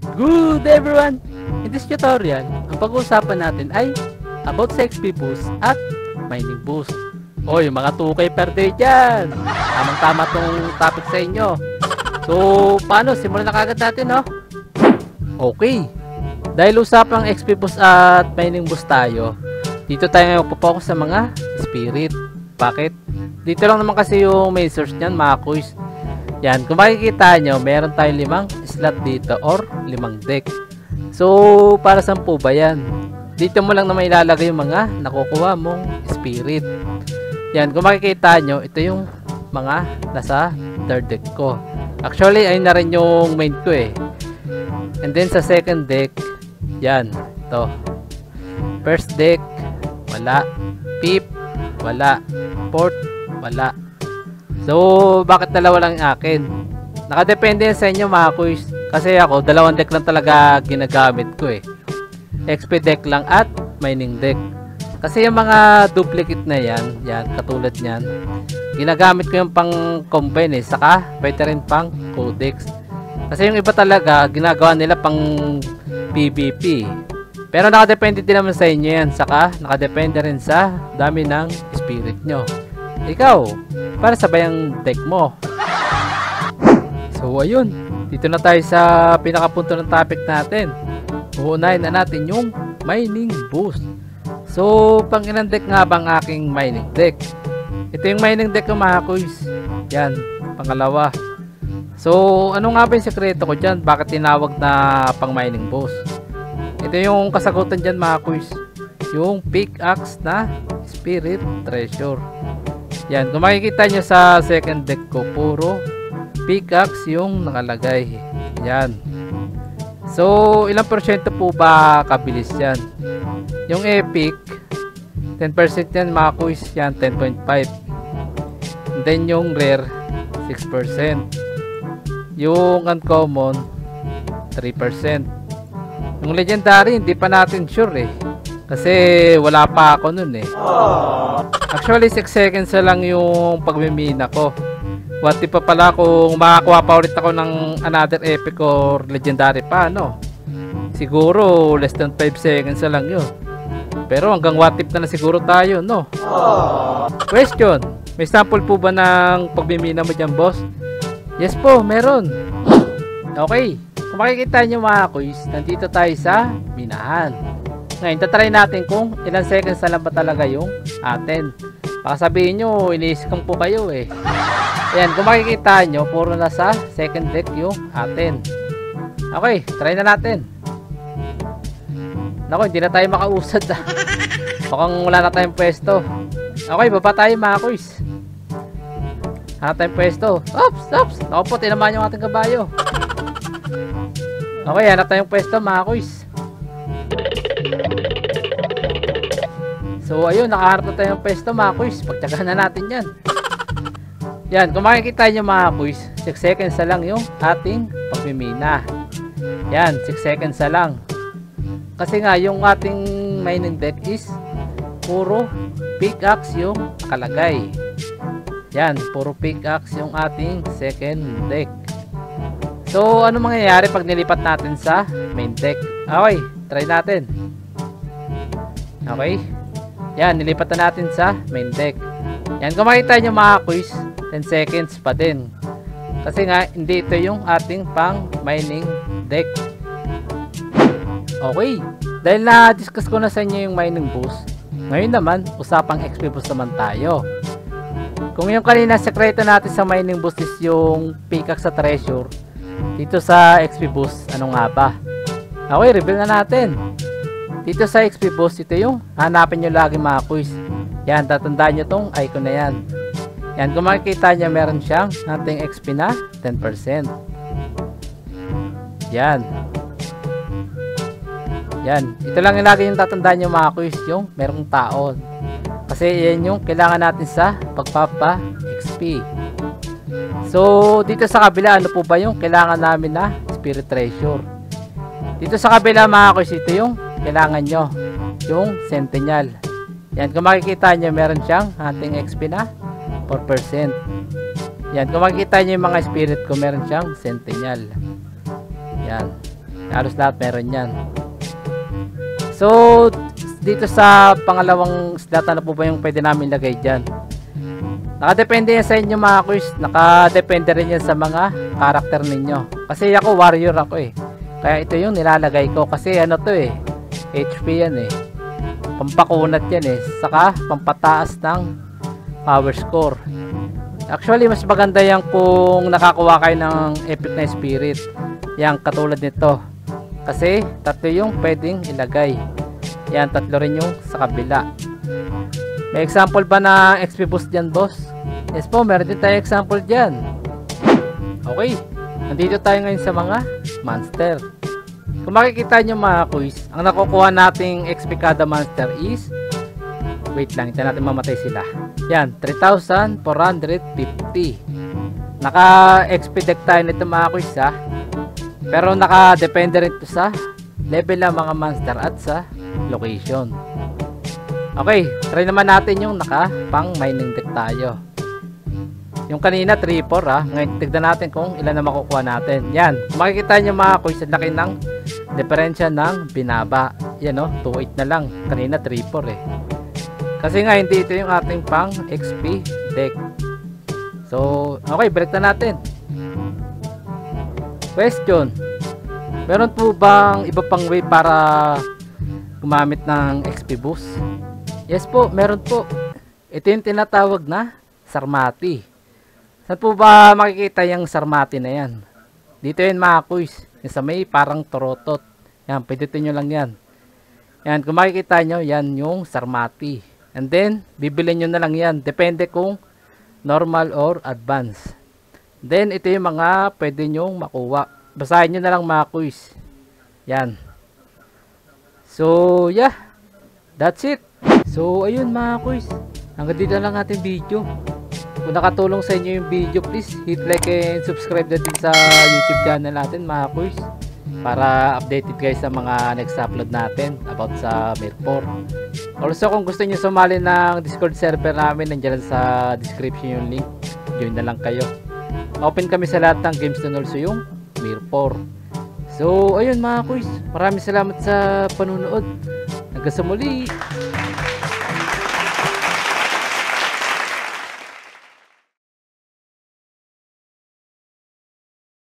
Good everyone! In this tutorial, ang pag-uusapan natin ay about sa XP boost at mining boost. Oy, mga 2K per day dyan! Tamang-tama tong topic sa inyo. So, paano? Simulan na kagad natin, no? Okay. Dahil usapang XP boost at mining boost tayo, dito tayo magpo-focus sa mga spirit. Bakit? Dito lang naman kasi yung may source niyan, mga quiz. Yan, kung makikita nyo, meron tayong limang slot dito or limang deck. So, para saan po ba yan? Dito mo lang naman ilalagay yung mga nakukuha mong spirit. Yan, kung makikita nyo, ito yung mga nasa third deck ko. Actually, ayun na rin yung main ko eh. And then sa second deck, yan, to. First deck, wala. Fifth, wala. Fourth, wala. So, bakit dalawa lang akin? Nakadepende sa inyo mga quiz. Kasi ako, dalawang deck lang talaga ginagamit ko eh. XP deck lang at mining deck. Kasi yung mga duplicate na yan, yan, katulad niyan, ginagamit ko yung pang combine eh, saka pwede rin pang codex. Kasi yung iba talaga, ginagawa nila pang PvP. Pero nakadepende din naman sa inyo yan, saka nakadepende rin sa dami ng spirit nyo. Ikaw, para sabay ang deck mo. So ayun, dito na tayo sa pinakapunto ng topic natin. Uunahin na natin yung mining boost. So, pang ilang deck nga bang aking mining deck? Ito yung mining deck ko mga kuys. Yan, pangalawa. So, ano nga ba yung sekreto ko dyan? Bakit tinawag na pang mining boost? Ito yung kasagutan dyan mga kuys. Yung pickaxe na spirit treasure. Yan, kung makikita nyo sa second deck ko, puro pickaxe yung nakalagay. Yan. So, ilang porsyento po ba kabilis yan? Yung epic, 10% yan mga quiz yan, 10.5. And then yung rare, 6%. Yung uncommon, 3%. Yung legendary, hindi pa natin sure eh. Kasi wala pa ako nun eh. Actually, 6 seconds na lang yung pagmimina ko. What if pa pala kung makakuha pa ulit ako ng another epic or legendary pa, no? Siguro, less than 5 seconds na lang yun. Pero hanggang what if na na siguro tayo, no? Question, may sample po ba ng pagmimina mo dyan, boss? Yes po, meron. Okay, kung makikita nyo mga quiz, nandito tayo sa minahan. Ngayon, tatry natin kung ilang seconds na lang ba talaga yung atin. Baka sabihin nyo, iniiskong po kayo eh. Ayan, kung makikita nyo, puro na sa second deck yung atin. Okay, try na natin. Nako, hindi na tayo makausad ah. Mukhang wala na tayong pwesto. Okay, baba tayo mga quiz. Hanap tayong pwesto. Oops, oops. Naku po, tinamaan yung ating kabayo. Okay, hanap tayong pwesto mga quiz. So, ayun, nakaharap na tayong pwesto mga quiz. Pagtsagaan na natin yan. Yan, kung makikita nyo mga quiz, 6 seconds na lang yung ating pagmimina. Yan, 6 seconds na lang. Kasi nga, yung ating mining deck is puro pickaxe yung kalagay. Yan, puro pickaxe yung ating second deck. So, ano mangyayari pag nilipat natin sa main deck? Okay, try natin. Okay. Yan, nilipat na natin sa main deck. Yan, kung makita nyo mga quiz, 10 seconds pa din. Kasi nga, hindi ito yung ating pang mining deck. Okay, dahil na-discuss ko na sa inyo yung mining boost, ngayon naman, usapang XP boost naman tayo. Kung yung kanina sekreto natin sa mining boost is yung pickaxe sa treasure, dito sa XP boost, ano nga ba? Okay, reveal na natin. Dito sa XP boost, ito yung hanapin nyo lagi mga quiz. Yan, tatandaan nyo tong icon na yan. Yan, kung makikita nyo, meron siyang ating XP na 10%. Yan. Yan. Ito lang yung lagi yung tatandaan nyo mga quiz, yung merong taon. Kasi yan yung kailangan natin sa pagpapa XP. So, dito sa kabila, ano po ba yung kailangan namin na spirit treasure? Dito sa kabila mga quiz, ito yung kailangan nyo. Yung centennial. Yan, kung makikita nyo, meron siyang ating XP na 4%. Yan, kung makikita nyo yung mga spirit ko, meron siyang centennial. Yan. Halos lahat meron yan. So, dito sa pangalawang slot, ano po ba yung pwede namin lagay dyan? Nakadepende yan sa inyo mga quiz. Nakadepende rin yan sa mga karakter ninyo. Kasi ako warrior ako eh. Kaya ito yung nilalagay ko. Kasi ano to eh. HP yan eh. Pampakunat yan eh. Saka pampataas ng power score. Actually, mas maganda yan kung nakakuha kayo ng epic na spirit. Yan, katulad nito. Kasi, tatlo yung pwedeng ilagay. Yan, tatlo rin yung sa kabila. May example ba na XP boost dyan, boss? Yes po, meron din tayo example dyan. Okay, nandito tayo ngayon sa mga monster. Kung makikita nyo mga quiz, ang nakukuha nating XP kada monster is wait lang, hindi natin mamatay sila. Yan, 3,450. Naka XP deck tayo nito mga quiz ha. Pero naka-depende rin to sa level ng mga monster at sa location. Okay, try naman natin yung naka pang mining deck tayo. Yung kanina 3-4 ha. Ngayon tignan natin kung ilan na makukuha natin. Yan, makikita nyo mga quiz, ang laki ng diferensya ng binaba. Yan o, 2-8 na lang. Kanina 3-4 eh. Kasi nga hindi ito yung ating pang XP deck. So, okay, break na natin. Question. Meron po bang iba pang way para gumamit ng XP boost? Yes po, meron po. Ito yung tinatawag na Sarmati. Saan po ba makikita yung Sarmati na yan? Dito yun mga quiz. Yung sa may parang torotot. Yan, pindutin nyo lang yan. Yan, kung makikita nyo, yan yung Sarmati. And then, bibili nyo na lang yan. Depende kung normal or advanced. Then, ito yung mga pwede nyong makuha. Basahin nyo na lang mga quiz. Yan. So, yeah. That's it. So, ayun mga quiz. Hanggang dito na lang ating video. Kung nakatulong sa inyo yung video, please hit like and subscribe na din sa YouTube channel natin mga quiz. Para updated kayo sa mga next upload natin about sa Mirpor. Also, kung gusto niyo sumali ng Discord server namin, nandiyan sa description yung link. Join na lang kayo. Open kami sa lahat ng games na also yung Mirpor. So, ayun mga quiz. Maraming salamat sa panunood. Hanggang sa muli.